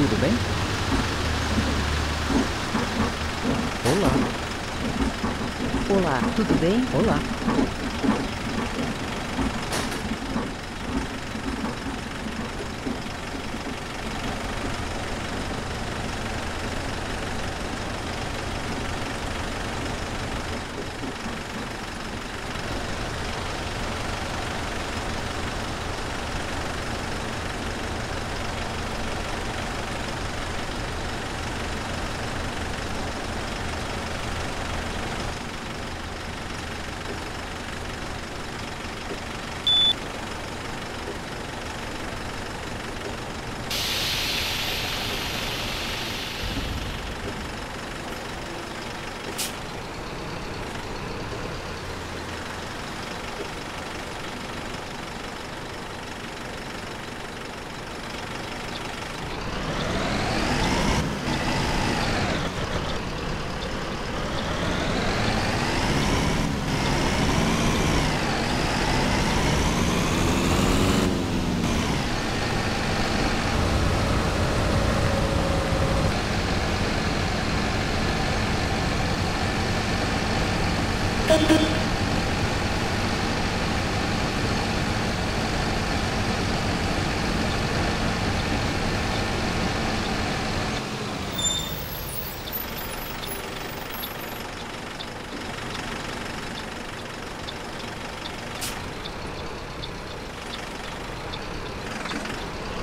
Tudo bem? Olá, Olá, tudo bem? olá.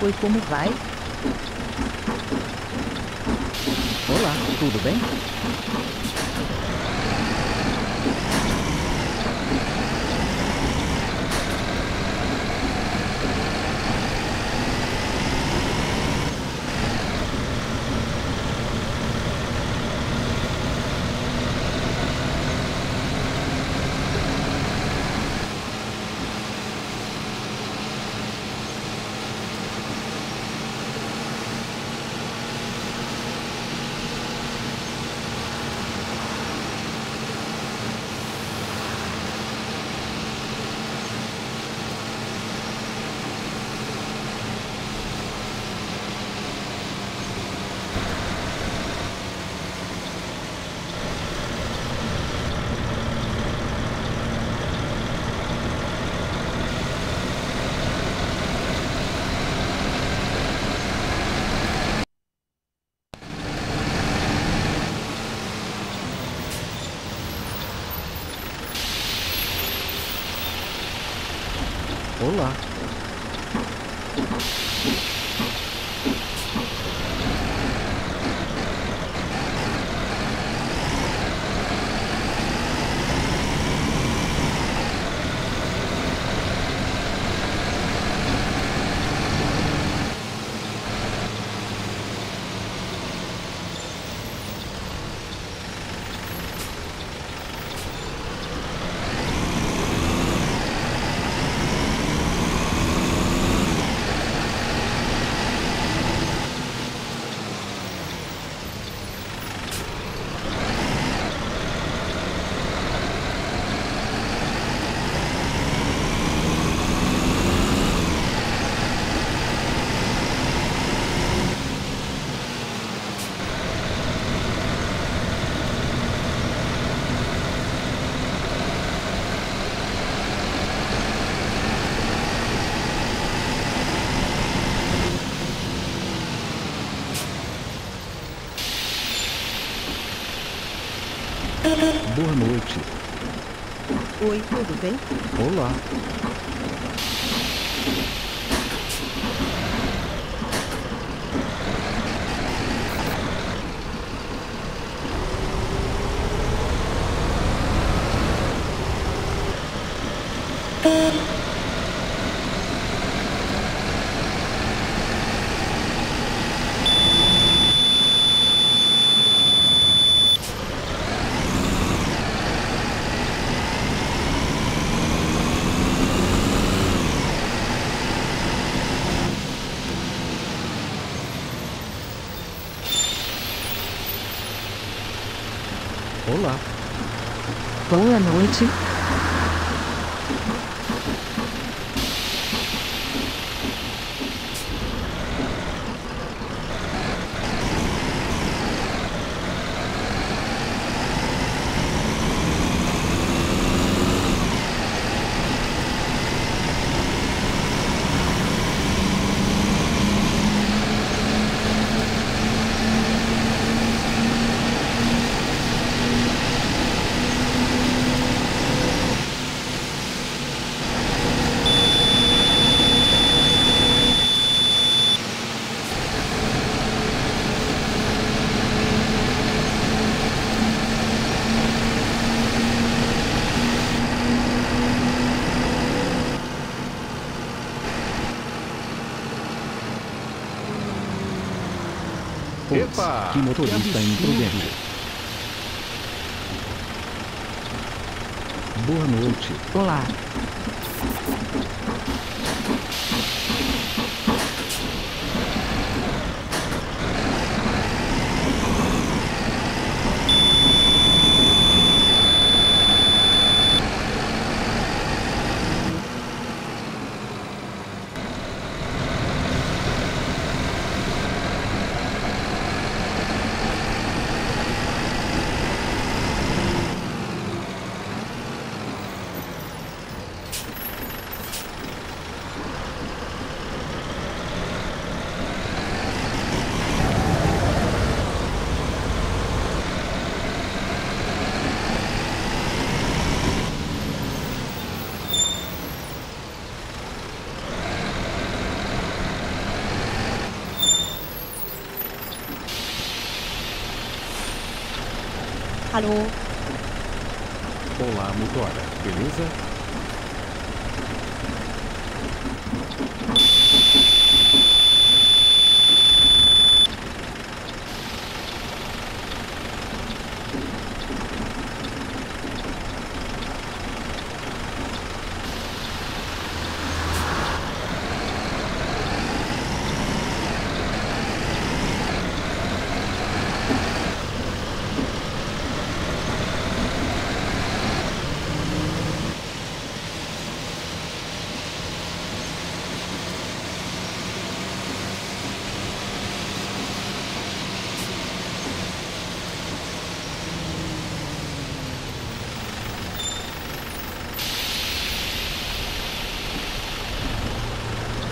Oi, como vai? Olá, tudo bem? Boa noite. Oi, tudo bem? Olá, Olá. Boa noite. Que motorista imprudente. Boa noite. Olá. Alô? Olá, motora. Beleza?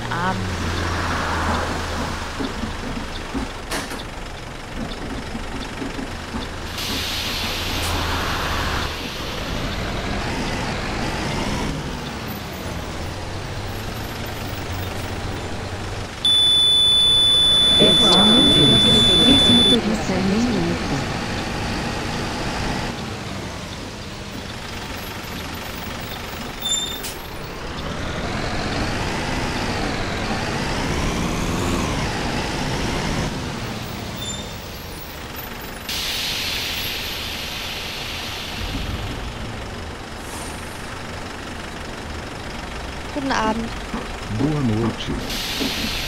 Ah, Esse motorista é lento. Guten Abend. Boa noite.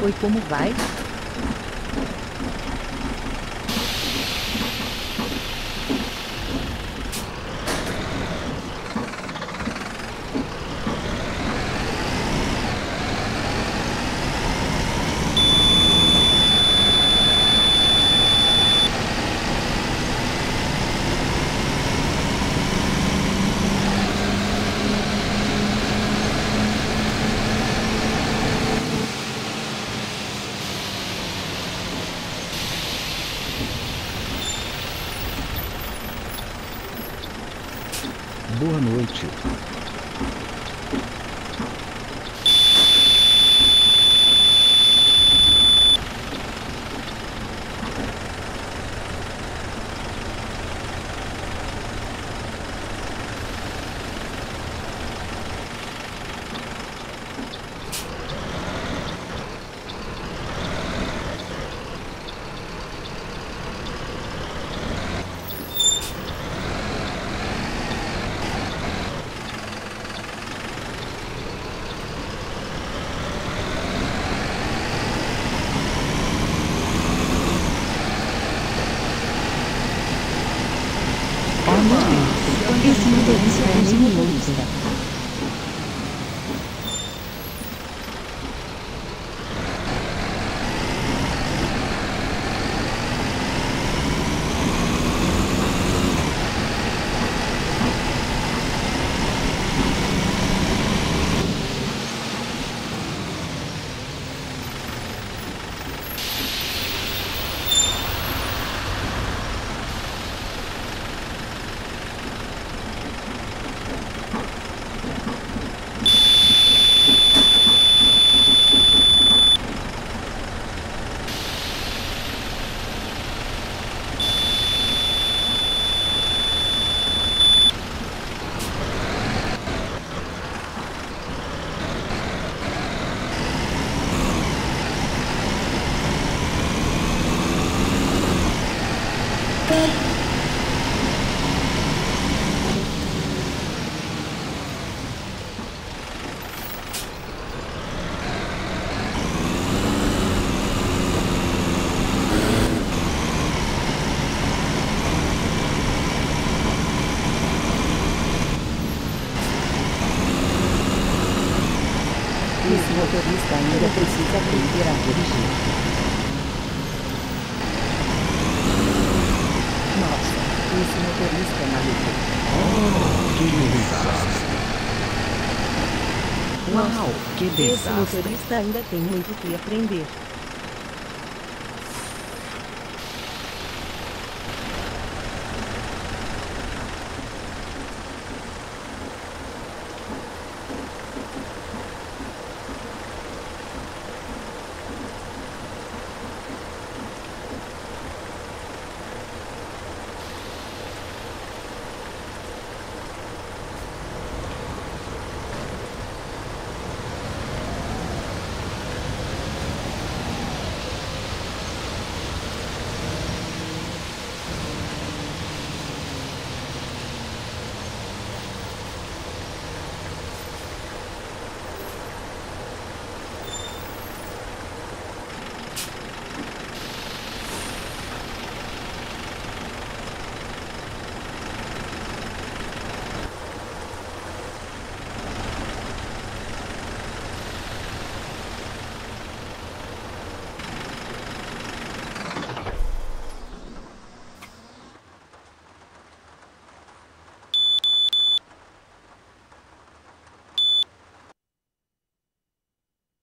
Oi, como vai? Boa noite. Motorista ainda precisa aprender a dirigir. Nossa, esse motorista é maluco. Que desastre. Uau, que Esse desastre. motorista ainda tem muito que aprender.